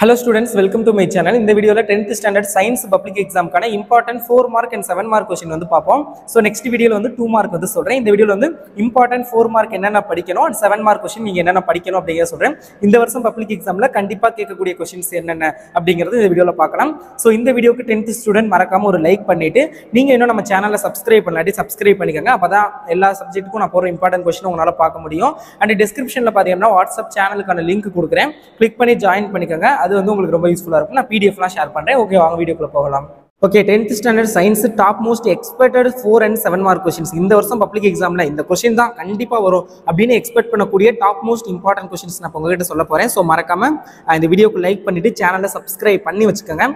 Hello students welcome to my channel இந்த வீடியோவில் tenth standard science public எக்ஸாம்க்கான important four mark and seven mark question வந்து பார்ப்போம். So next வீடியோவில் வந்து two mark வந்து சொல்கிறேன் இந்த வீடியோவில் வந்து இம்பார்ட்டன்ட் ஃபோர் மார்க் என்னென்ன படிக்கணும் அண்ட் செவன் மார்க் கொஸ்டின் நீங்கள் என்னென்ன படிக்கணும் அப்படிங்கிற சொல்கிறேன் இந்த வருஷம் பப்ளிக் எக்ஸாமில் கண்டிப்பாக கேட்கக்கூடிய கொஸ்டின்ஸ் என்னென்ன அப்படிங்கிறது இந்த வீடியோவில் பார்க்கலாம். ஸோ இந்த வீடியோக்கு டென்த் ஸ்டூடெண்ட் மறக்காமல் ஒரு லைக் பண்ணிவிட்டு நீங்கள் இன்னும் நம்ம சேனலில் சப்ஸ்கிரைப் பண்ணாட்டி சப்ஸ்கிரைப் பண்ணிக்கோங்க. அப்போ தான் எல்லா சப்ஜெக்ட்டுக்கும் நான் போகிற இம்பார்ட்டன்ட் கொஸ்டின் உங்களால் பார்க்க முடியும். அண்ட் டிஸ்கிரிப்ஷனில் பார்த்தீங்கன்னா வாட்ஸ்அப் சேனலுக்கான லிங்க் கொடுக்குறேன். கிளிக் பண்ணி ஜாயின் பண்ணிக்கோங்க. அது வந்து உங்களுக்கு ரொம்ப யூஸ்ஃபுல்லாக இருக்கும். நான் பிடிஎஃப்லாம் ஷேர் பண்ணுறேன் ஓகே வாங்க வீடியோக்குள்ள போகலாம். Okay tenth standard science top most expected four and seven mark questions இந்த வருஷம் பப்ளிக் எக்ஸாமில் இந்த கொஸ்டின் தான் கண்டிப்பாக வரும் அப்படின்னு எக்ஸ்பெக்ட் பண்ணக்கூடிய டாப் மோஸ்ட் இம்பார்ட்டன்ட் கொஸ்டின்ஸ் நான் உங்ககிட்ட சொல்ல போகிறேன் ஸோ மறக்காம இந்த வீடியோக்கு லைக் பண்ணிட்டு சேனலை சப்ஸ்கிரைப் பண்ணி வச்சுக்கோங்க.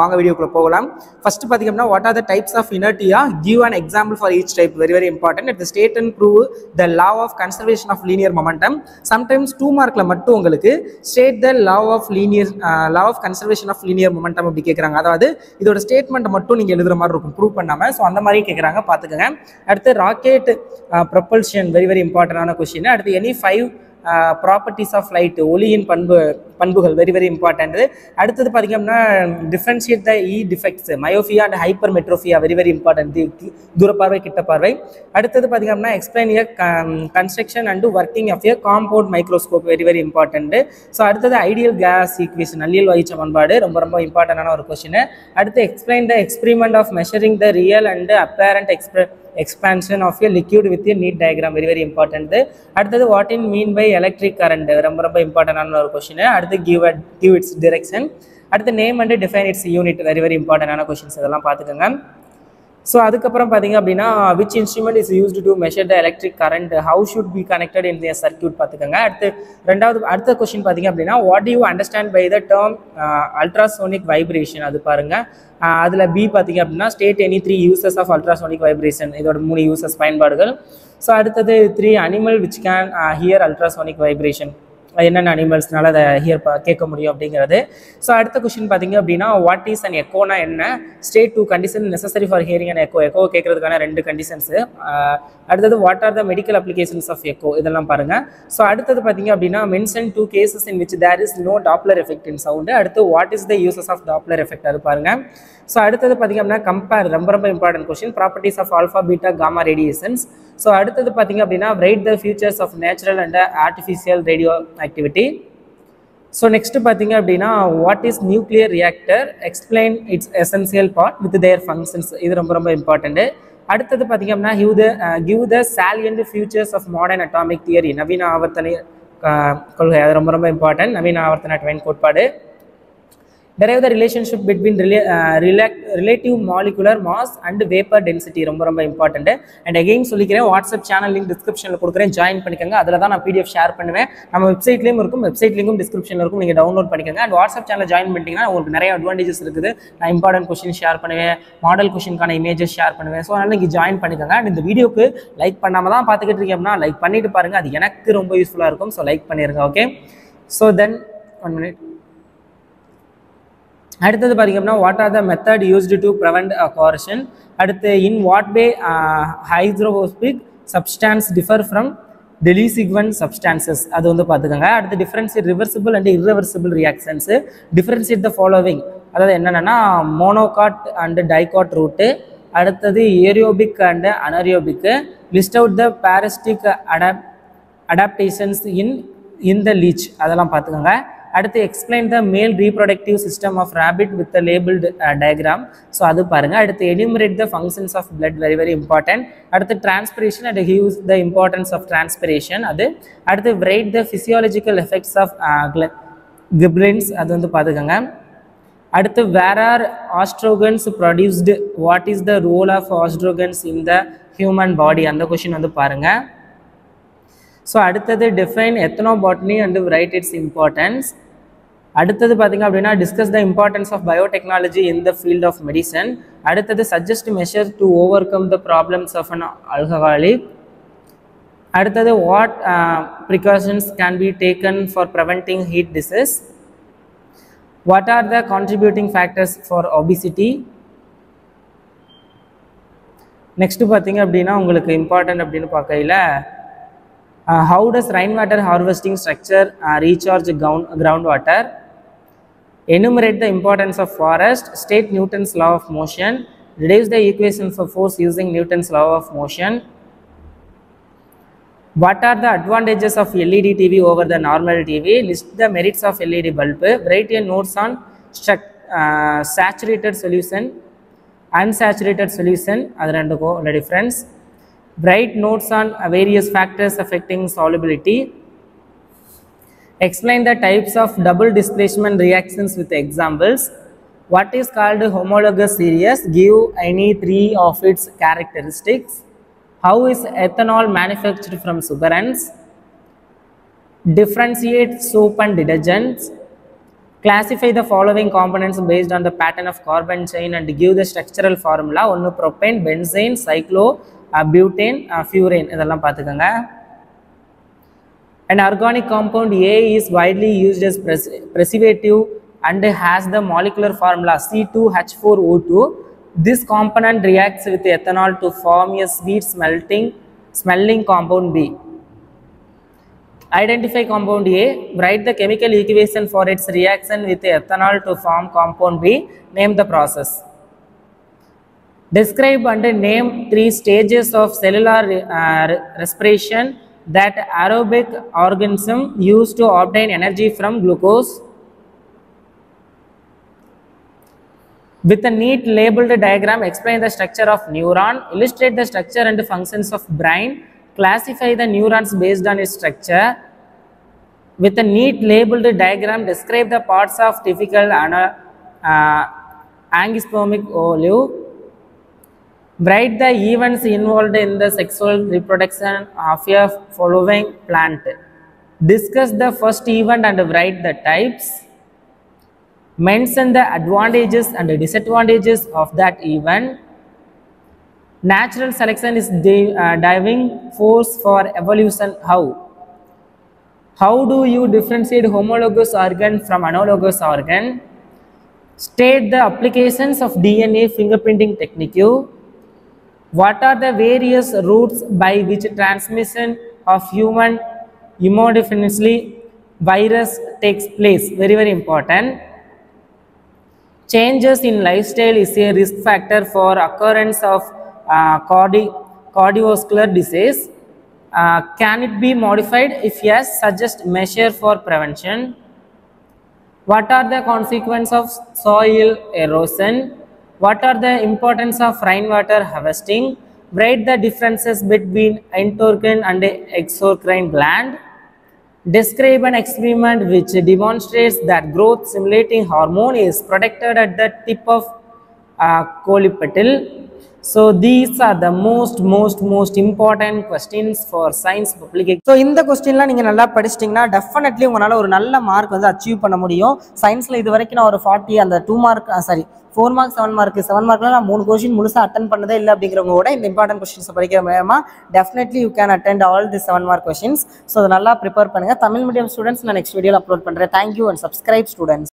வாங்க வீடியோக்குள்ள போகலாம். ஃபர்ஸ்ட் பார்த்தீங்கன்னா what are the types of inertia give an example for each type very very important it state and prove the law of conservation of linear momentum sometimes two மார்க்கில் மட்டும் உங்களுக்கு state the law of linear law of conservation of linear momentum அப்படி கேட்குறாங்க அதாவது இதோட state statement மட்டும் நீங்கள் எழுதுற மாதிரி இருக்கும். ப்ரூவ் பண்ணாமல் ஸோ அந்த மாதிரி கேட்குறாங்க பார்த்துக்கோங்க அடுத்து ராக்கெட் ப்ரொப்பல்ஷன் வெரி வெரி இம்பார்ட்டண்டான கொஸ்டின் அடுத்து any five properties of light ஒளியின் பண்பு பண்புகள் வெரி வெரி இம்பார்ட்டன்ட் அடுத்தது பார்த்தீங்க அப்படின்னா differentiate the eye defects myopia and hypermetropia very very important தூரப்பார்வை கிட்ட பார்வை அடுத்தது பார்த்தீங்க அப்படின்னா explain ear construction and working of ear compound microscope very very important so அடுத்தது ஐடியல் கேஸ் ஈக்குவேஷன் நல்லியல் வாயு சமன்பாடு ரொம்ப ரொம்ப இம்பார்ட்டண்டான ஒரு கொஸ்டின் அடுத்து explain the experiment of measuring the real and apparent எக்ஸ்பிர expansion of a liquid with a neat diagram very very important அடுத்தது what in mean by electric current ரொம்ப ரொம்ப இம்பார்ட்டண்டான ஒரு கொஸ்டின் அடுத்து give at give its direction அடுத்து name and define its unit very very இம்பார்ட்டண்டான questions இதெல்லாம் பார்த்துக்கோங்க. ஸோ அதுக்கப்புறம் பார்த்தீங்க அப்படின்னா which instrument is used to measure the electric current how should be connected in the circuit பார்த்துக்கோங்க. அடுத்து ரெண்டாவது அடுத்த கொஸ்டின் பார்த்தீங்க அப்படின்னா what you understand by the term ultrasonic vibration அது பாருங்க. Uh, அதில் பி பார்த்தீங்க அப்படின்னா state any three uses of ultrasonic vibration இதோட மூணு யூசஸ் பயன்பாடுகள். ஸோ அடுத்தது three animal which can hear ultrasonic vibration என்னென்ன அனிமல்ஸ்னால அதை ஹியர் கேட்க முடியும் அப்படிங்கிறது. ஸோ அடுத்த கொஷின் பார்த்தீங்க அப்படின்னா வாட் இஸ் அண்ட் எக்கோனா என்ன? State two condition necessary for hearing and echo echo கேட்கறதுக்கான ரெண்டு கண்டிஷன்ஸு அடுத்தது what are the medical applications of echo இதெல்லாம் பாருங்க. ஸோ அடுத்தது பார்த்தீங்க அப்படின்னா mention two cases in which there is no Doppler effect in sound அடுத்து what is the uses of Doppler effect அது பாருங்க. ஸோ அடுத்தது பார்த்தீங்க அப்படின்னா கம்பேர் ரொம்ப ரொம்ப important question properties of alpha beta gamma radiations so அடுத்தது பார்த்தீங்க அப்படின்னா write the features of natural and artificial radioactivity so next பார்த்தீங்க அப்படின்னா what is nuclear reactor explain its essential part with their functions இது ரொம்ப ரொம்ப இம்பார்ட்டன்ட் அடுத்தது பார்த்தீங்க அப்படின்னா give the give the salient features of modern atomic theory நவீன ஆவர்த்தனை uh, கொள்கை. அது ரொம்ப ரொம்ப இம்பார்ட்டன்ட் நவீன ஆவர்த்தன ட்வைன் கோட்பாடு. Derive the relationship between rela- uh, rela- relative molecular mass and vapor density ரொம்ப ரொம்ப இம்பார்ட்டன்ட் அண்ட் அகைன் சொல்லிக்கிறேன் வாட்ஸ்அப் சேனல் லிங்க் டிஸ்கிரிப்ஷனில் கொடுக்குறேன் ஜாயின் பண்ணிக்கோங்க. அதில் தான் நான் பிடிஎஃப் ஷேர் பண்ணுவேன். நம்ம வெப்சைட்லேயும் இருக்கும் வெப்சைட் லிங்கும் டிஸ்கிரிப்ஷனில் இருக்கும். நீங்கள் டவுன்லோட் பண்ணிக்கோங்க. அண்ட் வாட்ஸ்அப் சேனல் ஜாயின் பண்ணிட்டீங்கன்னா உங்களுக்கு நிறைய அட்வான்டேஜஸ் இருக்குது. நான் இம்பார்ட்டன்ட் கொஸ்டின் ஷேர் பண்ணுவேன் மாடல் கொஸ்டினுக்கான இமேஜஸ் ஷேர் பண்ணுவேன். ஸோ அதனால் நீங்கள் ஜாயின் பண்ணிக்கோங்க. அண்ட் இந்த வீடியோக்கு லைக் பண்ணாமல் தான் பார்த்துக்கிட்டு இருக்கீங்கன்னா லைக் பண்ணிட்டு பாருங்கள் அது எனக்கு ரொம்ப யூஸ்ஃபுல்லாக இருக்கும். ஸோ லைக் பண்ணிடுங்க okay so then one minute அடுத்தது பார்த்தீங்கன்னா what are the method used to prevent corrosion அடுத்து in what way hygroscopic substance differ from deliquescent substances அது வந்து பார்த்துக்கோங்க அடுத்து differentiate reversible and irreversible reactions differentiate the following அதாவது என்னென்னா மோனோகாட் அண்டு டைகாட் ரூட்டு அடுத்தது aerobic and anaerobic list out the parasitic adapt adaptations in in the leech அதெல்லாம் பார்த்துக்கோங்க அடுத்து explain the male reproductive system of rabbit with labelled diagram so அது பாருங்கள் அடுத்து enumerate the functions of blood. Very very important அடுத்து transpiration and hues the importance of transpiration அது அடுத்து write the physiological effects of gibberellins அது வந்து பார்த்துக்கோங்க அடுத்து where are oestrogens produced what is the role of oestrogens in the human body அந்த question வந்து பாருங்கள் ஸோ அடுத்தது define ethnobotany and write its importance அடுத்தது பார்த்தீங்க அப்படின்னா discuss the importance of biotechnology in the field of medicine அடுத்தது suggest measure to overcome the problems of an alcoholic அடுத்தது what precautions can be taken for preventing heart disease what are the contributing factors for obesity next பார்த்தீங்க அப்படின்னா உங்களுக்கு important அப்படின்னு பார்க்கையில் Uh, how does rainwater harvesting structure uh, recharge ground, groundwater? Enumerate the importance of forest, state Newton's law of motion, reduce the equation for force using Newton's law of motion. What are the advantages of LED TV over the normal TV? List the merits of LED bulb. Write your notes on uh, saturated solution, unsaturated solution, other and the difference. Bright notes on various factors affecting solubility. Explain the types of double displacement reactions with examples. What is called homologous series? Give any three of its characteristics. How is ethanol manufactured from sugarants? Differentiate soap and detergents. Classify the following components based on the pattern of carbon chain and give the structural formula. One propane, benzene, cyclo, uh, butane uh, furane இதெல்லாம் பார்த்துக்கோங்க An organic compound A is widely used as pres- preservative and has the molecular formula C2H4O2. This component reacts with ethanol to form a sweet smelting smelling compound B. Identify compound A, write the chemical equation for its reaction with ethanol to form compound B, name the process. Describe and name three stages of cellular uh, respiration that aerobic organism use to obtain energy from glucose. With a neat labeled diagram, explain the structure of neuron, illustrate the structure and functions of brain, classify the neurons based on its structure. With a neat labeled diagram, describe the parts of typical ana- uh, angiospermic olive. Write the events involved in the sexual reproduction of a following plant. Discuss the first event and write the types. Mention the advantages and disadvantages of that event. Natural selection is the uh, driving force for evolution. How? How do you differentiate homologous organ from analogous organ? State the applications of DNA fingerprinting technique. What are the various routes by which transmission of human immunodeficiency virus takes place? Very, very important. Changes in lifestyle is a risk factor for occurrence of uh, cardi- cardiovascular disease. Uh, can it be modified? If yes, suggest measure for prevention. What are the consequences of soil erosion? What are the importance of rainwater harvesting? Write the differences between endocrine and exocrine gland. Describe an experiment which demonstrates that growth stimulating hormone is protected at the tip of uh, colipetal. So these are the most most most important questions for science public so இந்த கொஸ்டின்லாம் நீங்கள் நல்லா படிச்சிட்டிங்கன்னா definitely உங்களால் ஒரு நல்ல mark வந்து achieve பண்ண முடியும். சயின்ஸில் இது வரைக்கும் நான் ஒரு ஃபார்ட்டி அந்த two mark sorry four mark seven mark seven மார்க்ல நான் மூணு கொஸ்டின் முழுசாக அட்டன் பண்ணதே இல்லை அப்படிங்கிறவங்க கூட இந்த இம்பார்ட்டன்ட் கொஸ்டின்ஸ் படிக்கிற மூலமா definitely you can attend all the seven mark questions so அதை நல்லா ப்ரிப்பேர் பண்ணுங்கள் தமிழ் மீடியம் ஸ்டூடெண்ட்ஸ் நான் நெக்ஸ்ட் வீடியோவில் அப்லோட் பண்ணுறேன் thank you and subscribe students